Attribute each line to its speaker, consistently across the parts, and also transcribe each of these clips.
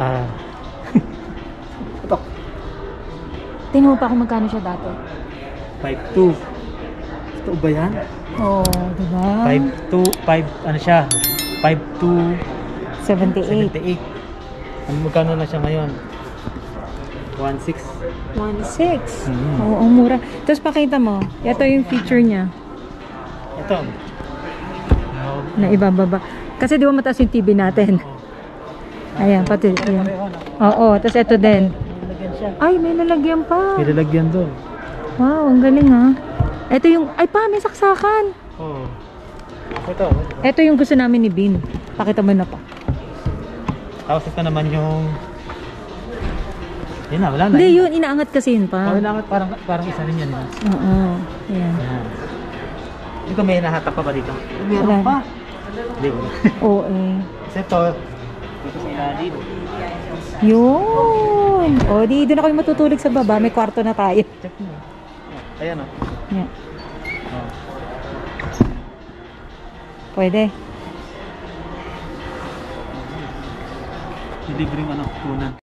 Speaker 1: Ah,
Speaker 2: Tingnan mo pa kung magkano siya dati.
Speaker 1: 5'2". Ito ba yan?
Speaker 2: Oo, oh, diba?
Speaker 1: 5'2", 5, ano siya? 5'2",
Speaker 2: 78.
Speaker 1: 78. Ano magkano na siya ngayon? 1.6.
Speaker 2: 1.6.
Speaker 1: Mm.
Speaker 2: Oo, ang mura. Tapos pakita mo, ito yung feature niya
Speaker 1: Ito.
Speaker 2: na ibababa. Kasi di ba mataas yung TV natin? Ayan, pati
Speaker 1: na.
Speaker 2: Oo, tapos ito din. Ay, may lalagyan pa.
Speaker 1: Nilalagyan doon.
Speaker 2: Wow, ang galing ha. Ito yung, ay pa, may saksakan.
Speaker 1: Oo. Ito.
Speaker 2: Ito yung gusto namin ni Bin. Pakita mo na pa.
Speaker 1: Tapos ito naman yung... Yun na, wala na.
Speaker 2: Hindi, yun, inaangat kasi yun
Speaker 1: Oh,
Speaker 2: pa.
Speaker 1: kailangan parang, parang isa rin yan.
Speaker 2: Oo, ayan.
Speaker 1: Yan. Hindi ko may nahatak pa ba dito? Meron pa. Hindi, wala.
Speaker 2: Oo, eh.
Speaker 1: Kasi ito.
Speaker 2: Yun. O, di doon ako yung matutulog sa baba. May kwarto na tayo.
Speaker 1: Ayan o.
Speaker 2: Yan.
Speaker 1: Oh.
Speaker 2: Pwede.
Speaker 1: Libreng ano, kunan.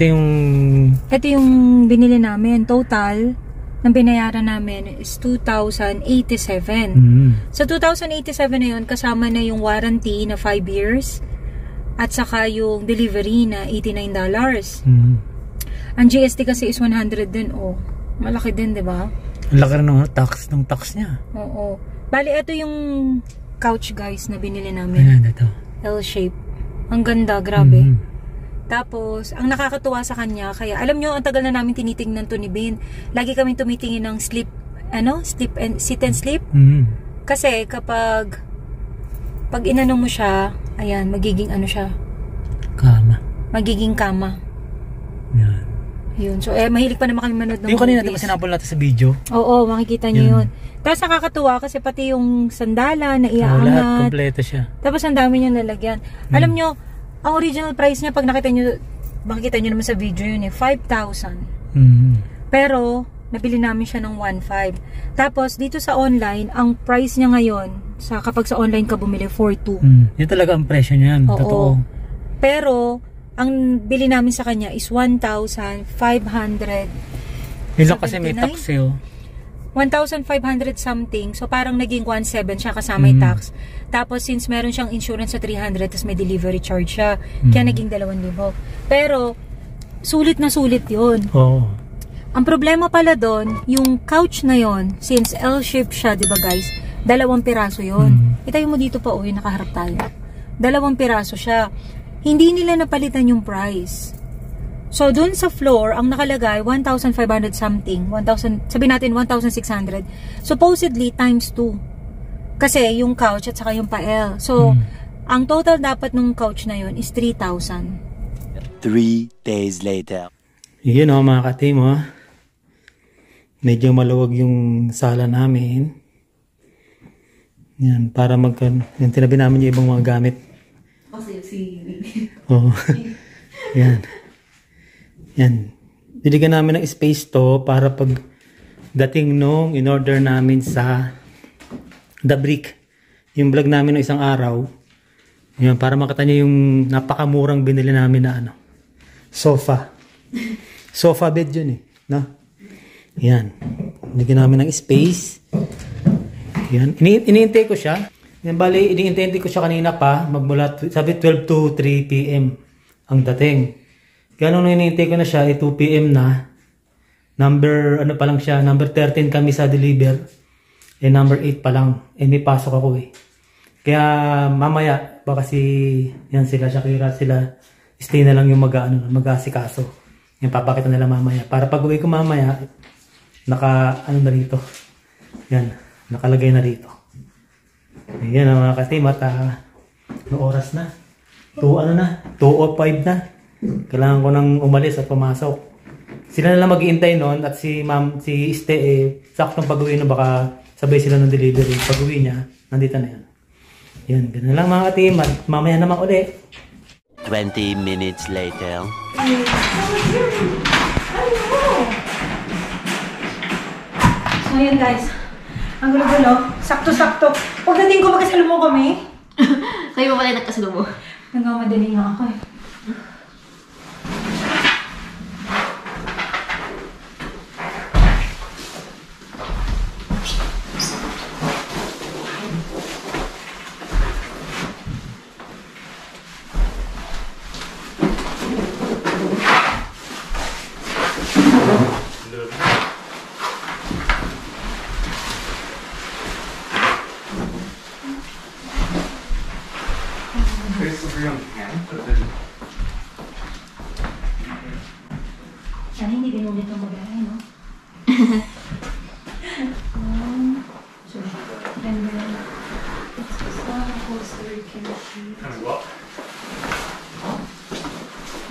Speaker 1: Ito yung...
Speaker 2: Ito yung binili namin. Total ng binayaran namin is 2,087.
Speaker 1: Mm.
Speaker 2: Sa 2,087 na yun, kasama na yung warranty na 5 years at saka yung delivery na $89.
Speaker 1: Mm.
Speaker 2: Ang GST kasi is 100 din, oh. Malaki din, di ba?
Speaker 1: Ang laki rin ng tax, ng tax niya.
Speaker 2: Oo. Bali, ito yung couch, guys, na binili namin.
Speaker 1: Ayan, ito.
Speaker 2: L-shape. Ang ganda, grabe.
Speaker 1: Mm.
Speaker 2: Tapos, ang nakakatuwa sa kanya, kaya alam nyo, ang tagal na namin tinitingnan to ni Bin. Lagi kami tumitingin ng sleep, ano? Sleep and, sit and sleep.
Speaker 1: Mm.
Speaker 2: Kasi kapag, pag inano mo siya, ayan, magiging ano siya,
Speaker 1: Kama.
Speaker 2: magiging kama.
Speaker 1: Yan.
Speaker 2: Yun. So, eh, mahilig pa naman kami manood ng
Speaker 1: Yung kanina, di ba sinapol natin sa video?
Speaker 2: Oo, makikita nyo
Speaker 1: Yun.
Speaker 2: yun. Tapos nakakatuwa kasi pati yung sandala na
Speaker 1: Oh, lahat, kompleto siya.
Speaker 2: Tapos ang dami niya nalagyan.
Speaker 1: Hmm.
Speaker 2: Alam nyo, ang original price niya pag nakita nyo, makikita nyo naman sa video yun eh, 5,000.
Speaker 1: Mm.
Speaker 2: Pero, nabili namin siya ng 1.5. Tapos, dito sa online, ang price niya ngayon, sa kapag sa online ka bumili, 4.2.
Speaker 1: Mm. Yun talaga ang presyo niyan.
Speaker 2: Oo.
Speaker 1: Totoo.
Speaker 2: Pero, ang bili namin sa kanya is 1,500.
Speaker 1: Yun lang kasi may
Speaker 2: 79?
Speaker 1: tax sale.
Speaker 2: 1,500 something. So, parang naging 1,700 siya kasama yung
Speaker 1: Mm.
Speaker 2: tax. Tapos, since meron siyang insurance sa 300, tapos may delivery charge siya,
Speaker 1: Mm.
Speaker 2: kaya naging 2,000. Pero, sulit na sulit yun.
Speaker 1: Oo.
Speaker 2: Ang problema pala doon, yung couch na yon since L-shape siya, di ba guys, dalawang piraso yon
Speaker 1: Mm.
Speaker 2: Itayo mo dito pa, uy, nakaharap tayo. Dalawang piraso siya. Hindi nila napalitan yung price. So, dun sa floor, ang nakalagay, 1,500 something. 1,000, sabi natin 1,600. Supposedly, times 2. Kasi, yung couch at saka yung pa-L. So,
Speaker 1: Mm.
Speaker 2: ang total dapat nung couch na yon is 3,000.
Speaker 3: Three days later.
Speaker 1: Yun o mga ka-team o. Medyo maluwag yung sala namin. Yan, para magka... Yan, tinabi namin yung ibang mga gamit. Oo. Yan. Yan. Diligyan namin ng space to para pag dating nung in-order namin sa The Brick. Yung vlog namin ng isang araw. Yan, para makita niyo yung napakamurang binili namin na ano. Sofa. Sofa bed yun eh. No? Yan. Bigyan namin ng space. Yan. Ini iniintay ko siya. Yan, bali, iniintay ko siya kanina pa. Magmula, sabi 12 to 3 p.m. ang dating. Kaya nung iniintay ko na siya, eh, 2 p.m. na. Number, ano pa lang siya, number 13 kami sa deliver. Eh, number 8 pa lang. Eh, may pasok ako eh. Kaya, mamaya, baka si, yan sila, Shakira, sila, stay na lang yung mag, ano, mag-asikaso. Yung papakita nila mamaya. Para pag uwi ko mamaya, naka, ano na rito. Yan, nakalagay na rito. Ayan ang mga katim at uh, ano oras na? 2 ano na? 2.05 na. Kailangan ko nang umalis at pumasok. Sila na lang mag-iintay noon at si ma'am, si Este, eh, saktong pag-uwi na baka sabay sila ng delivery. Pag-uwi niya, nandito na yan. Yan, ganun lang mga team. At mamaya naman uli.
Speaker 3: 20 minutes later.
Speaker 2: So, ayan guys. Ang gulo-gulo. Sakto-sakto. Pagdating ko, magkasalubong kami.
Speaker 4: Kayo pa pala nagkasalubo.
Speaker 2: Nagmamadali nga ako eh. Sana hindi din ulit ang bagay, no? um, so, and then, it's some poster you can see.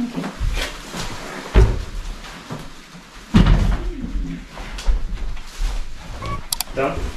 Speaker 2: Okay.
Speaker 4: done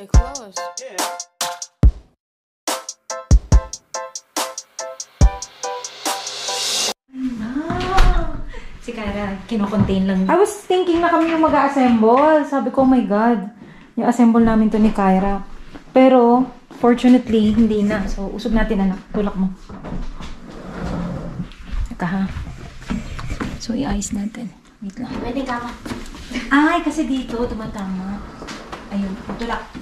Speaker 4: get close.
Speaker 2: Ah, si Kara, kinocontain lang. I was thinking na kami yung mag-assemble. Sabi ko, oh my God, yung assemble namin to ni Kyra. Pero, fortunately, hindi na. So, usog natin anak. Tulak mo. Teka ha. So, i-ice natin. Wait lang.
Speaker 4: Pwede ka.
Speaker 2: Ay, kasi dito, tumatama. Ayun, tulak.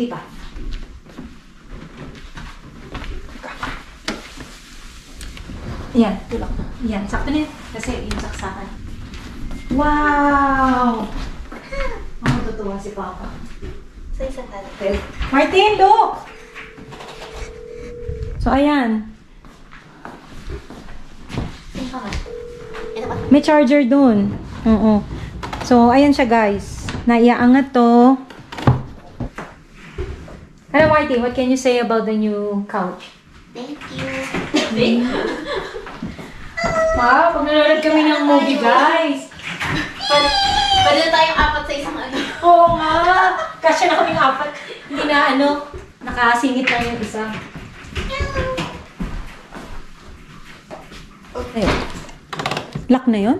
Speaker 2: Hindi pa. Yan, tulak. Yan, sakto na yun. Kasi yung saksakan. Wow! Ang matutuwa si Papa.
Speaker 4: Sa isang tali.
Speaker 2: Martin, look! So, ayan.
Speaker 4: Ba?
Speaker 2: May charger dun. Oo. So, ayan siya guys. Naiaangat to. Hello Marty, what can you say about the new couch?
Speaker 4: Thank you.
Speaker 2: Wow, pag nanonood kami ng movie guys.
Speaker 4: Pwede, na tayong apat sa isang ano.
Speaker 2: Oo nga. Kasi na kaming apat. Hindi na ano, nakasingit lang yung isa. Okay. Lock na yon?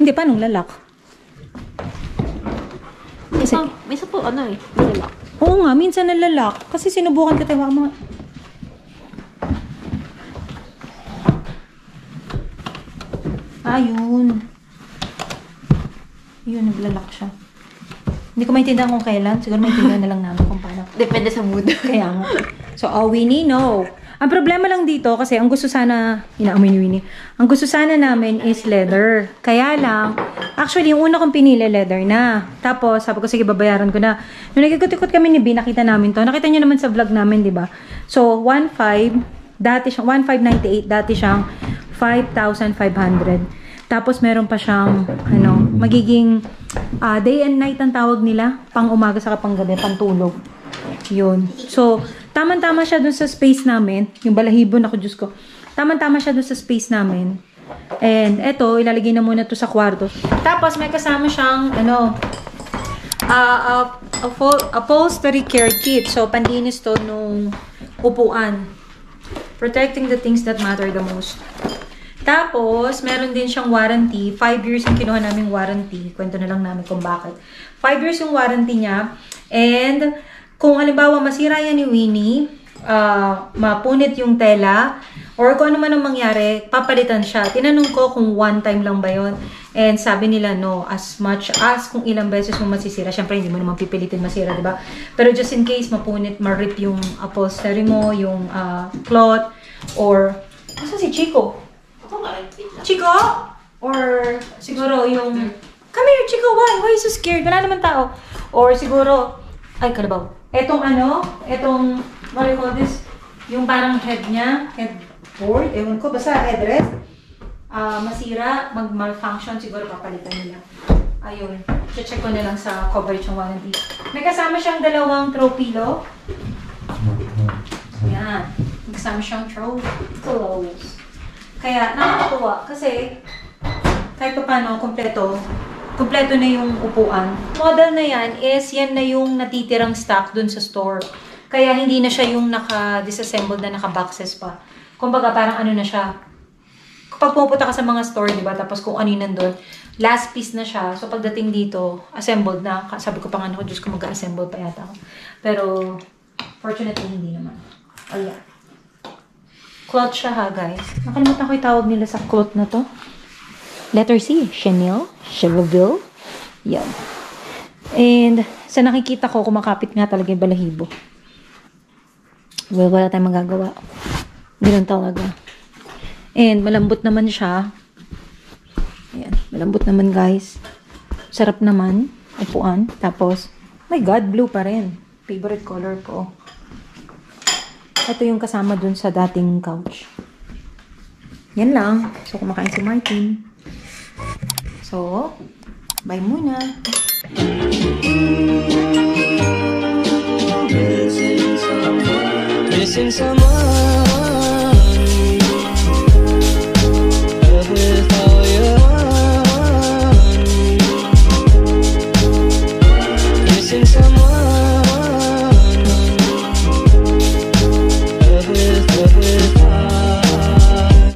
Speaker 2: Hindi, paano lalak? Kasi,
Speaker 4: May isa po ano eh. Nilala.
Speaker 2: Oo nga, minsan nalalak. Kasi sinubukan ko tayo mga... Ayun. Yun, naglalak siya. Hindi ko maintindihan kung kailan. Siguro maintindihan na lang namin kung paano.
Speaker 4: Depende sa mood.
Speaker 2: Kaya nga. So, all Winnie, no. Ang problema lang dito, kasi ang gusto sana, inaamoy ni Winnie, ang gusto sana namin is leather. Kaya lang, actually, yung una kong pinili, leather na. Tapos, sabi ko, sige, babayaran ko na. Nung nagkikot-ikot kami ni B, nakita namin to. Nakita nyo naman sa vlog namin, di ba? So, 1.5, dati siyang, 1.598, dati siyang 5,500. Tapos, meron pa siyang, ano, magiging ah, day and night ang tawag nila. Pang umaga sa pang gabi, pang tulog. Yun. So, tamang-tama siya dun sa space namin. Yung balahibo na ko, Diyos ko. Tamang-tama siya dun sa space namin. And eto, ilalagay na muna to sa kwarto. Tapos, may kasama siyang, ano, a, a, full- upholstery care kit. So, pandinis to nung upuan. Protecting the things that matter the most. Tapos, meron din siyang warranty. 5 years yung kinuha naming warranty. Kwento na lang namin kung bakit. 5 years yung warranty niya. And, kung halimbawa masira yan ni Winnie, ah, mapunit yung tela, or kung ano man ang mangyari, papalitan siya. Tinanong ko kung one time lang ba yon And sabi nila, no, as much as kung ilang beses mo masisira. Siyempre, hindi mo naman pipilitin masira, di ba? Pero just in case, mapunit, marip yung upholstery mo, yung ah, cloth, or, asa si Chico?
Speaker 4: Ako nga.
Speaker 2: Chico? Or siguro yung... Come here, Chico. Why? Why are you so scared? Wala naman tao. Or siguro... Ay, kalabaw. Etong ano? Etong... What do you call this? Yung parang head niya. Headboard. Ewan ko. Basta headrest. Ah, masira. Mag-malfunction. Siguro papalitan nila. Ayun. Check ko na sa coverage ng warranty. May kasama siyang dalawang throw pillow. Yan. May kasama siyang throw pillows. Kaya nakakatuwa kasi kahit pa paano, kompleto. Kompleto na yung upuan. Model na yan is yan na yung natitirang stock dun sa store. Kaya hindi na siya yung naka-disassembled na naka-boxes pa. Kumbaga parang ano na siya. Kapag pupunta ka sa mga store, di ba? Tapos kung ano yung nandun, last piece na siya. So pagdating dito, assembled na. Sabi ko pa nga, Diyos ko mag-assemble pa yata ako. Pero, fortunately, hindi naman. Oh yeah. Cloth siya ha, guys. Nakalimutan ko yung tawag nila sa cloth na to. Letter C, Chanel, Chevrolet. Yan. And sa nakikita ko, kumakapit nga talaga yung balahibo. Well, wala tayong magagawa. Ganun talaga. And malambot naman siya. Ayan, malambot naman guys. Sarap naman. Upuan. Tapos, my God, blue pa rin. Favorite color ko. Ito yung kasama dun sa dating couch. Yan lang. So, kumakain si Martin. So, bye muna.
Speaker 5: Missing someone